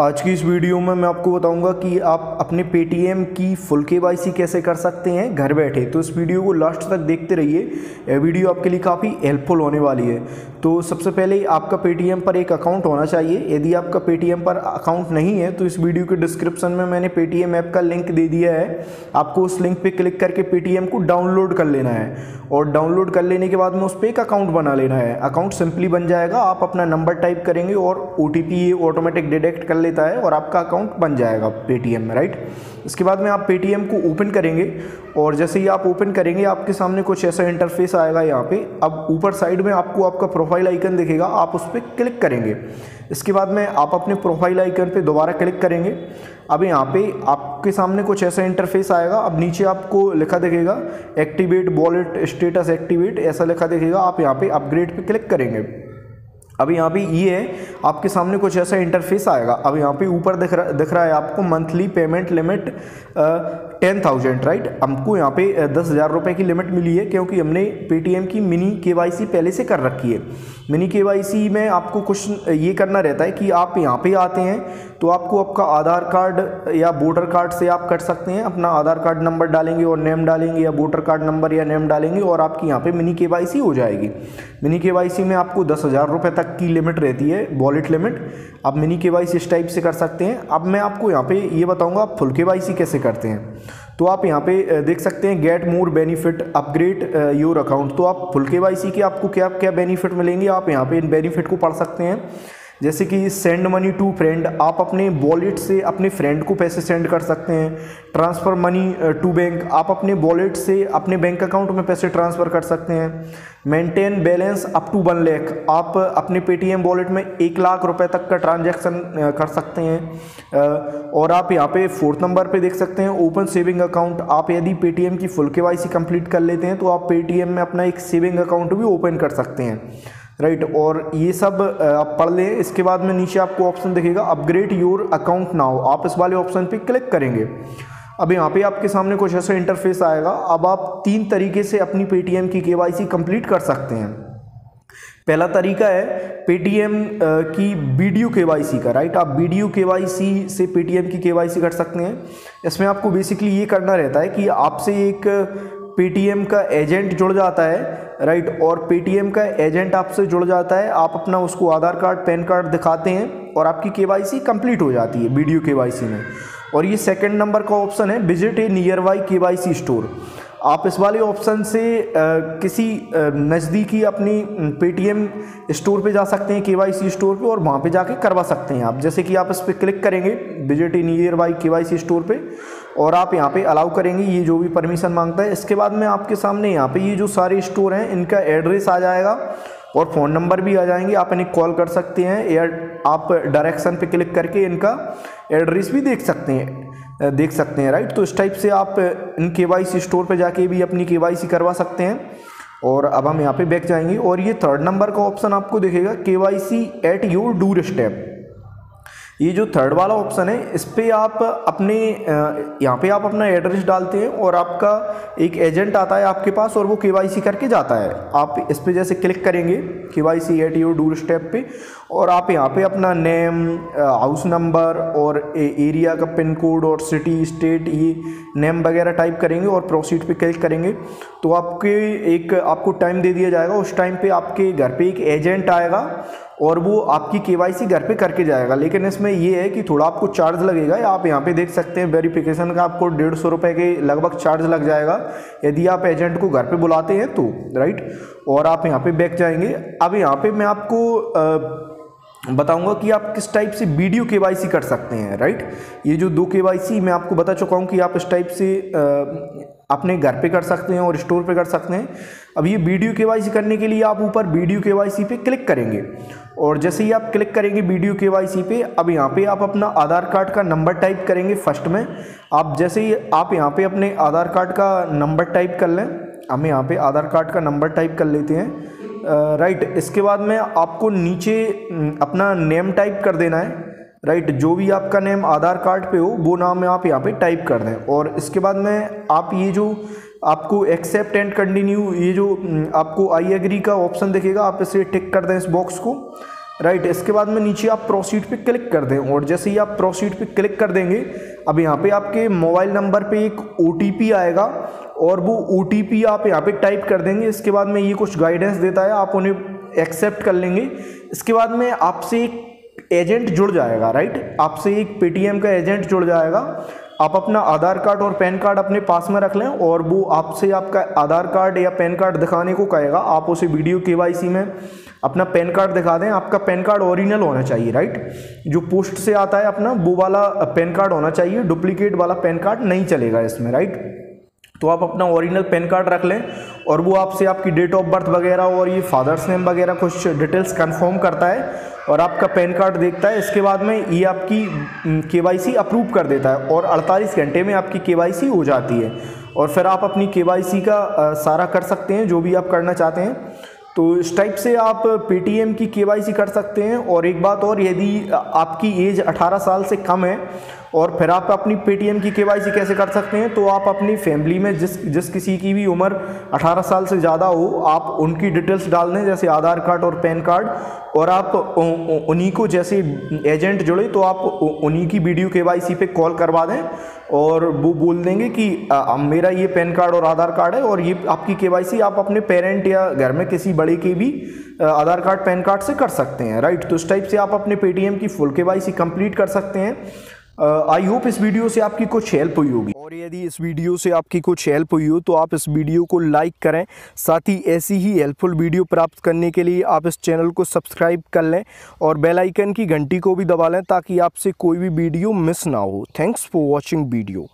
आज की इस वीडियो में मैं आपको बताऊँगा कि आप अपने पेटीएम की फुल के कैसे कर सकते हैं घर बैठे। तो इस वीडियो को लास्ट तक देखते रहिए। यह वीडियो आपके लिए काफ़ी हेल्पफुल होने वाली है। तो सबसे पहले आपका पेटीएम पर एक अकाउंट होना चाहिए। यदि आपका पेटीएम पर अकाउंट नहीं है तो इस वीडियो के डिस्क्रिप्शन में मैंने पेटीएम ऐप का लिंक दे दिया है। आपको उस लिंक पर क्लिक करके पेटीएम को डाउनलोड कर लेना है। और डाउनलोड कर लेने के बाद में उस पर एक अकाउंट बना लेना है। अकाउंट सिंपली बन जाएगा, आप अपना नंबर टाइप करेंगे और ओ टी ऑटोमेटिक डिटेक्ट कर लेता है और आपका अकाउंट बन जाएगा पेटीएम में राइट इसके बाद में आप पेटीएम को ओपन करेंगे और जैसे ही आप ओपन करेंगे, आपके सामने कुछ ऐसा इंटरफेस आएगा यहाँ पे। अब ऊपर साइड में आपको आपका प्रोफ़ाइल आइकन दिखेगा, आप उस पर क्लिक करेंगे। इसके बाद में आप अपने प्रोफ़ाइल आइकन पे दोबारा क्लिक करेंगे। अब यहाँ पे आपके सामने कुछ ऐसा इंटरफेस आएगा, अब नीचे आपको लिखा दिखेगा एक्टिवेट वॉलेट स्टेटस एक्टिवेट ऐसा लिखा दिखेगा, आप यहाँ पे अपग्रेड पे क्लिक करेंगे। अब यहाँ पे ये है, आपके सामने कुछ ऐसा इंटरफेस आएगा। अब यहाँ पे ऊपर दिख रहा दिख रहा है आपको monthly payment limit ten thousand right हमको यहाँ पे दस हज़ार रुपये की लिमिट मिली है क्योंकि हमने पेटीएम की मिनी केवाईसी पहले से कर रखी है। मिनी केवाईसी में आपको कुछ ये करना रहता है कि आप यहाँ पे आते हैं तो आपको आपका आधार कार्ड या वोटर कार्ड से आप कर सकते हैं। अपना आधार कार्ड नंबर डालेंगे और नेम डालेंगे या वोटर कार्ड नंबर या नेम डालेंगे और आपकी यहाँ पे मिनी के हो जाएगी। मिनी के में आपको दस हज़ार रुपये तक की लिमिट रहती है, वॉलेट लिमिट। आप मिनी के इस टाइप से कर सकते हैं। अब मैं आपको यहाँ पर ये बताऊँगा, आप फुल के कैसे करते हैं? तो आप यहाँ पे देख सकते हैं, get more benefit upgrade your account. तो आप फुल के के आपको क्या क्या बेनिफिट मिलेंगे? आप यहाँ पे इन बेनिफिट को पढ़ सकते हैं। जैसे कि सेंड मनी टू फ्रेंड आप अपने वॉलेट से अपने फ्रेंड को पैसे सेंड कर सकते हैं। ट्रांसफ़र मनी टू बैंक आप अपने वॉलेट से अपने बैंक अकाउंट में पैसे ट्रांसफ़र कर सकते हैं। Maintain balance up to one lakh आप अपने पेटीएम वॉलेट में एक लाख रुपए तक का ट्रांजैक्शन कर सकते हैं। और आप यहाँ पे फोर्थ नंबर पे देख सकते हैं ओपन सेविंग अकाउंट आप यदि पेटीएम की फुल के कंप्लीट कर लेते हैं तो आप पेटीएम में अपना एक सेविंग अकाउंट भी ओपन कर सकते हैं। राइट, और ये सब आप पढ़ लें, इसके बाद में नीचे आपको ऑप्शन दिखेगा अपग्रेड योर अकाउंट नाउ आप इस वाले ऑप्शन पे क्लिक करेंगे। अब यहाँ पे आपके सामने कुछ ऐसा इंटरफेस आएगा। अब आप तीन तरीके से अपनी पेटीएम की के कंप्लीट कर सकते हैं। पहला तरीका है पेटीएम की वीडियो के का राइट आप वीडियो के से पेटीएम की के कर सकते हैं। इसमें आपको बेसिकली ये करना रहता है कि आपसे एक पेटीएम का एजेंट जुड़ जाता है राइट और पेटीएम का एजेंट आपसे जुड़ जाता है आप अपना उसको आधार कार्ड पैन कार्ड दिखाते हैं और आपकी केवाईसी कंप्लीट हो जाती है वीडियो केवाईसी में। और ये सेकंड नंबर का ऑप्शन है विज़िट ए नियर बाई के स्टोर आप इस वाले ऑप्शन से आ, किसी नज़दीकी अपनी पेटीएम स्टोर पे जा सकते हैं के स्टोर पे और वहाँ पे जाके करवा सकते हैं आप। जैसे कि आप इस पर क्लिक करेंगे विज़िट इन नियर बाई के स्टोर पे और आप यहाँ पे अलाउ करेंगे, ये जो भी परमिशन माँगता है, इसके बाद में आपके सामने यहाँ पे ये जो सारे स्टोर हैं, इनका एड्रेस आ जाएगा और फ़ोन नंबर भी आ जाएँगे, आप इन्हें कॉल कर सकते हैं या आप डायरेक्शन पे क्लिक करके इनका एड्रेस भी देख सकते हैं देख सकते हैं राइट तो इस टाइप से आप इन के स्टोर पर जाके भी अपनी के करवा सकते हैं और अब हम यहाँ पे बैक जाएँगे और ये थर्ड नंबर का ऑप्शन आपको दिखेगा K Y C at your door step ये जो थर्ड वाला ऑप्शन है, इस पर आप अपने यहाँ पे आप अपना एड्रेस डालते हैं और आपका एक एजेंट आता है आपके पास और वो के करके जाता है। आप इस पर जैसे क्लिक करेंगे K Y C at your door step पे, और आप यहाँ पे अपना नेम हाउस नंबर और एरिया का पिन कोड और सिटी स्टेट ये नेम वगैरह टाइप करेंगे और प्रोसीड पे क्लिक करेंगे। तो आपके एक, आपको टाइम दे दिया जाएगा। उस टाइम पे आपके घर पे एक एजेंट आएगा और वो आपकी के घर पे करके जाएगा। लेकिन इसमें ये है कि थोड़ा आपको चार्ज लगेगा। आप यहाँ पे देख सकते हैं वेरिफिकेशन का आपको डेढ़ सौ रुपये के लगभग चार्ज लग जाएगा। यदि आप एजेंट को घर पे बुलाते हैं तो राइट और आप यहाँ पे बैक जाएँगे। अब यहाँ पे मैं आपको बताऊँगा कि आप किस टाइप से वीडियो के कर सकते हैं राइट ये जो दो के मैं आपको बता चुका हूँ कि आप इस टाइप से अपने घर पे कर सकते हैं और स्टोर पे कर सकते हैं। अब ये वीडियो के करने के लिए आप ऊपर वीडियो के पे क्लिक करेंगे। और जैसे ही आप क्लिक करेंगे वीडियो के पे, अब यहाँ पे आप अपना आधार कार्ड का नंबर टाइप करेंगे फ़र्स्ट में। आप जैसे ही, आप यहाँ पे अपने आधार कार्ड का नंबर टाइप कर लें। हम यहाँ पे आधार कार्ड का नंबर टाइप कर लेते हैं। राइट इसके बाद में आपको नीचे अपना नेम टाइप कर देना है। राइट जो भी आपका नेम आधार कार्ड पे हो, वो नाम आप यहाँ पे टाइप कर दें। और इसके बाद में आप ये जो, आपको एक्सेप्ट एंड कंटिन्यू ये जो आपको आई एग्री का ऑप्शन दिखेगा, आप इसे टिक कर दें इस बॉक्स को। राइट इसके बाद में नीचे आप प्रोसीड पे क्लिक कर दें। और जैसे ही आप प्रोसीड पे क्लिक कर देंगे, अब यहाँ पे आपके मोबाइल नंबर पे एक ओटीपी आएगा। और वो ओटीपी आप यहाँ पे टाइप कर देंगे, इसके बाद में ये कुछ गाइडेंस देता है, आप उन्हें एक्सेप्ट कर लेंगे। इसके बाद में आपसे एक एजेंट जुड़ जाएगा राइट आपसे एक पेटीएम का एजेंट जुड़ जाएगा। आप अपना आधार कार्ड और पैन कार्ड अपने पास में रख लें और वो आपसे आपका आधार कार्ड या पैन कार्ड दिखाने को कहेगा। आप उसे वीडियो के में अपना पैन कार्ड दिखा दें। आपका पैन कार्ड ओरिजिनल होना चाहिए राइट जो पोस्ट से आता है अपना, वो वाला पैन कार्ड होना चाहिए। डुप्लीकेट वाला पैन कार्ड नहीं चलेगा इसमें राइट तो आप अपना ओरिजिनल पैन कार्ड रख लें और वो आपसे आपकी डेट ऑफ़ बर्थ वगैरह और ये फादर्स नेम वगैरह कुछ डिटेल्स कंफर्म करता है और आपका पैन कार्ड देखता है। इसके बाद में ये आपकी के अप्रूव कर देता है और 48 घंटे में आपकी के हो जाती है। और फिर आप अपनी के का सारा कर सकते हैं, जो भी आप करना चाहते हैं। तो इस टाइप से आप पेटीएम की के कर सकते हैं। और एक बात और, यदि आपकी एज 18 साल से कम है और फिर आप अपनी पेटीएम की केवाईसी कैसे कर सकते हैं? तो आप अपनी फैमिली में जिस जिस किसी की भी उम्र 18 साल से ज़्यादा हो आप उनकी डिटेल्स डाल दें जैसे आधार कार्ड और पैन कार्ड और आप उन्हीं को जैसे एजेंट जुड़े तो आप उन्हीं की वीडियो के वाई पे कॉल करवा दें और वो बोल देंगे कि आ, मेरा ये पैन कार्ड और आधार कार्ड है और ये आपकी के आप अपने पेरेंट या घर में किसी बड़े के भी आधार कार्ड पैन कार्ड से कर सकते हैं। राइट तो इस टाइप से आप अपने पेटीएम की फुल के कंप्लीट कर सकते हैं। आई होप इस वीडियो से आपकी कुछ हेल्प हुई होगी। और यदि इस वीडियो से आपकी कुछ हेल्प हुई हो तो आप इस वीडियो को लाइक करें। साथ ही ऐसी ही हेल्पफुल वीडियो प्राप्त करने के लिए आप इस चैनल को सब्सक्राइब कर लें और बेल आइकन की घंटी को भी दबा लें ताकि आपसे कोई भी वीडियो मिस ना हो। Thanks for watching video